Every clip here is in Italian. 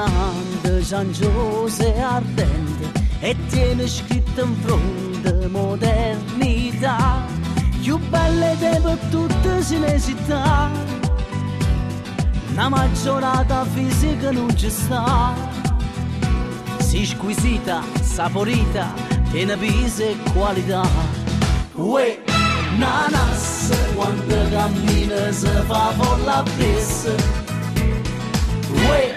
camminando cianciosa e ardente e tiene scritto in fronte modernità. Più belle per tutte le città una maggiorata fisica non ci sta. Si squisita, saporita tiene e qualità. Uè, nanas quando cammina si fa folla pressa Uè,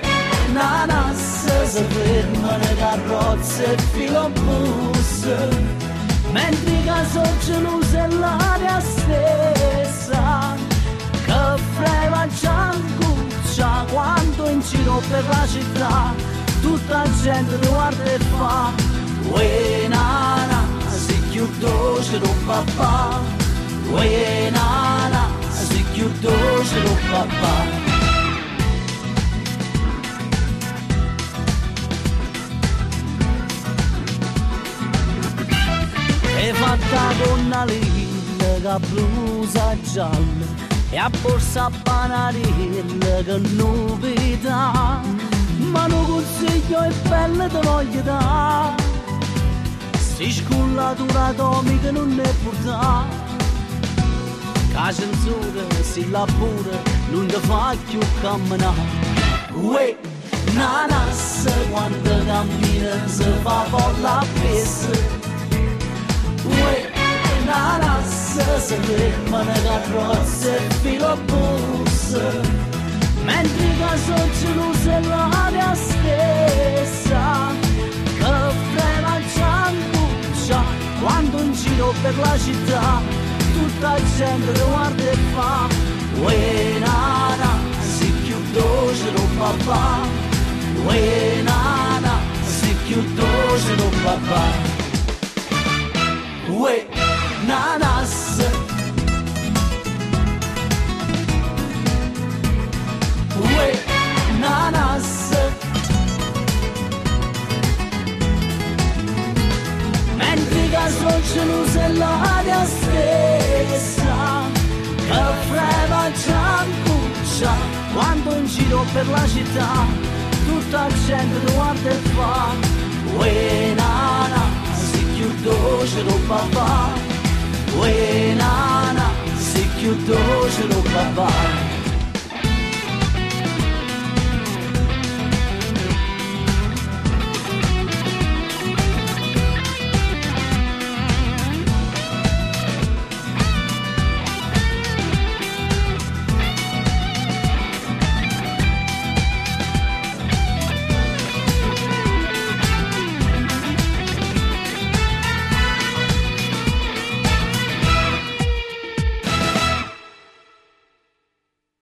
nanas si fermano carrozze e filobus. Mentre e l'aria stessa che freva giancuccia quando in giro per la città tutta la gente guarda e fa Uè, nana, si chiudo ce lo papà. Uè, nana, si chiudo ce lo papà E fatta con una linea blusa gialla e a borsa banarella che novità ma non consiglio è bella te voglio dare si scullatura atomica non ne portà che censura si la pure non ti fa più camminare Uè, nanas quando cammina si fa folla pesa Uè, nanas si fermano carrozze e filobus mentre che sorge luce l'aria stessa che frema ciancuccia quando in giro per la città tutta gente guarda e fa l'aria stessa Che freva giancuccia Quando in giro per la città Tutta gente guarda e fa Uè, nana, si chiudo ce lo papà. Uè, nana, si chiudo ce lo papà